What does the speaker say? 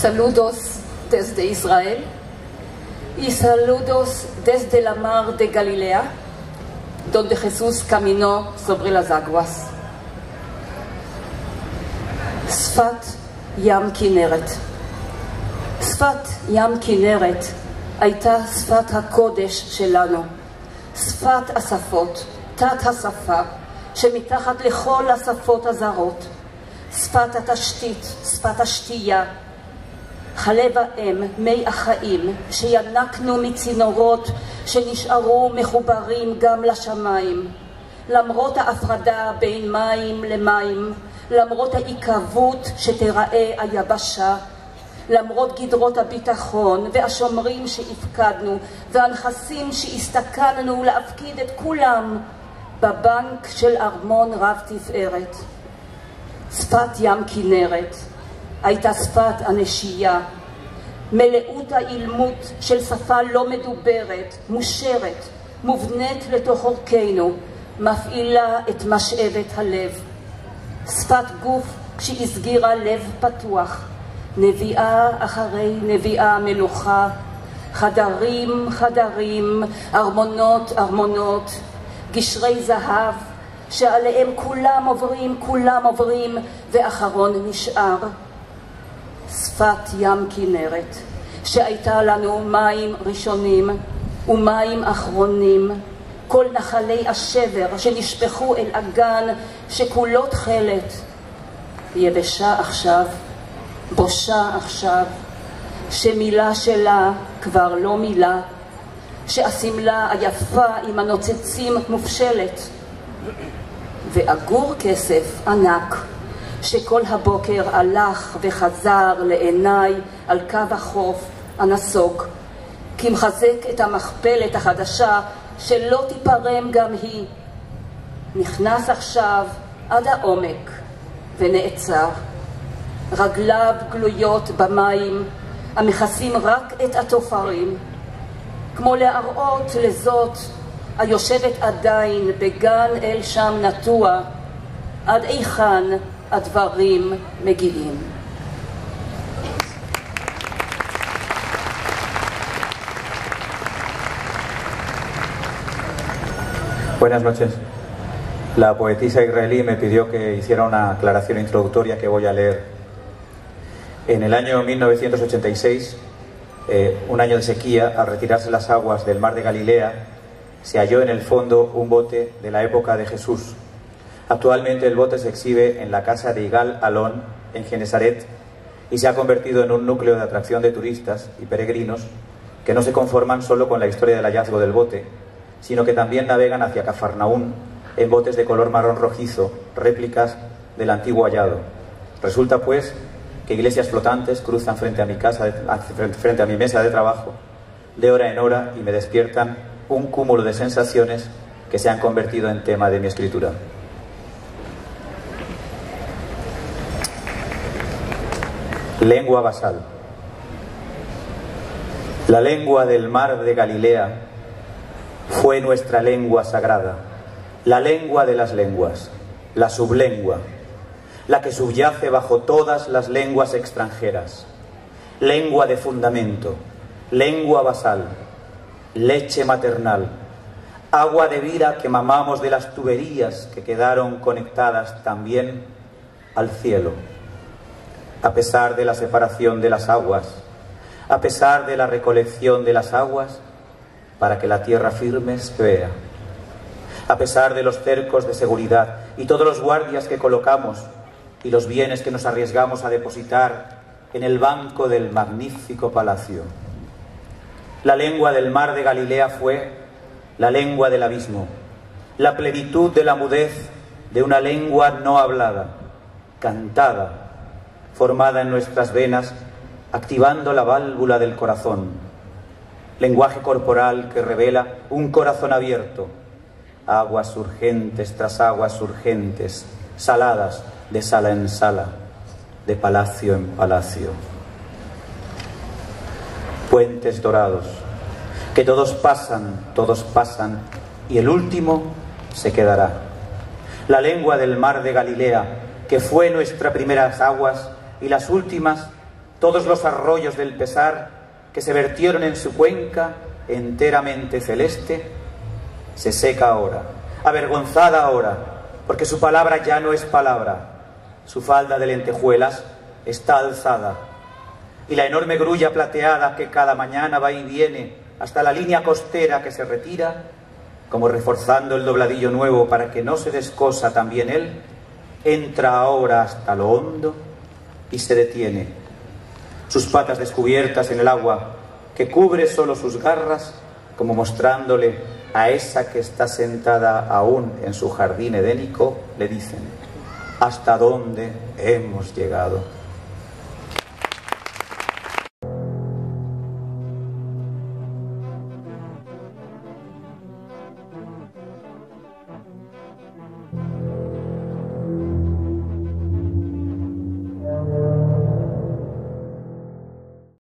Saludos desde Israel y saludos desde la mar de Galilea, donde Jesús caminó sobre las aguas. שפת ים כנרת. שפת ים כנרת הייתה שפת הקודש שלנו, שפת השפות, תת השפה, שמתחת לכל השפות הזרות, שפת התשתית, שפת השתייה, חלב האם, מי החיים, שינקנו מצינורות שנשארו מחוברים גם לשמיים, למרות ההפרדה בין מים למים, למרות ההיקוות שתיראה היבשה, למרות גדרות הביטחון והשומרים שהפקדנו והנכסים שהסתכלנו להפקיד את כולם בבנק של ארמון רב תפארת. שפת ים כנרת הייתה שפת הנשייה, מלאות האילמות של שפה לא מדוברת, מושרת, מובנית לתוך עורקינו, מפעילה את משאבת הלב. שפת גוף שהסגירה לב פתוח, נביאה אחרי נביאה מלוכה, חדרים חדרים, ארמונות ארמונות, גשרי זהב, שעליהם כולם עוברים, כולם עוברים, ואחרון נשאר. שפת ים כנרת, שהייתה לנו מים ראשונים ומים אחרונים, כל נחלי השבר שנשפכו אל אגן שכולו תכלת. יבשה עכשיו, בושה עכשיו, שמילה שלה כבר לא מילה, שהשמלה היפה עם הנוצצים מופשלת, ואגור כסף ענק שכל הבוקר הלך וחזר לעיניי על קו החוף הנסוג, כי מחזק את המכפלת החדשה שלא תיפרם גם היא. נכנס עכשיו עד העומק ונעצר. רגליו גלויות במים המכסים רק את התופרים, כמו להראות לזאת היושבת עדיין בגן אל שם נטוע, עד היכן הדברים מגיעים. Buenas noches. La poetisa israelí me pidió que hiciera una aclaración introductoria que voy a leer. En el año 1986, eh, un año de sequía, al retirarse las aguas del mar de Galilea, se halló en el fondo un bote de la época de Jesús. Actualmente el bote se exhibe en la casa de Igal Alon, en Genesaret, y se ha convertido en un núcleo de atracción de turistas y peregrinos que no se conforman solo con la historia del hallazgo del bote, sino que también navegan hacia Cafarnaún en botes de color marrón rojizo, réplicas del antiguo hallado. Resulta, pues, que iglesias flotantes cruzan frente a mi casa, frente a mi mesa de trabajo, de hora en hora y me despiertan un cúmulo de sensaciones que se han convertido en tema de mi escritura. Lengua basal. La lengua del mar de Galilea fue nuestra lengua sagrada, la lengua de las lenguas, la sublengua, la que subyace bajo todas las lenguas extranjeras, lengua de fundamento, lengua basal, leche maternal, agua de vida que mamamos de las tuberías que quedaron conectadas también al cielo. A pesar de la separación de las aguas, a pesar de la recolección de las aguas, para que la tierra firme vea. A pesar de los cercos de seguridad y todos los guardias que colocamos y los bienes que nos arriesgamos a depositar en el banco del magnífico palacio. La lengua del mar de Galilea fue la lengua del abismo, la plenitud de la mudez de una lengua no hablada, cantada, formada en nuestras venas, activando la válvula del corazón, lenguaje corporal que revela un corazón abierto, aguas urgentes tras aguas urgentes, saladas de sala en sala, de palacio en palacio. Puentes dorados, que todos pasan, todos pasan, y el último se quedará. La lengua del mar de Galilea, que fue nuestra primeras aguas, y las últimas, todos los arroyos del pesar que se vertieron en su cuenca enteramente celeste, se seca ahora, avergonzada ahora, porque su palabra ya no es palabra, su falda de lentejuelas está alzada, y la enorme grulla plateada que cada mañana va y viene hasta la línea costera que se retira, como reforzando el dobladillo nuevo para que no se descosa también él, entra ahora hasta lo hondo y se detiene. Sus patas descubiertas en el agua, que cubre solo sus garras, como mostrándole a esa que está sentada aún en su jardín edénico, le dicen, ¿hasta dónde hemos llegado?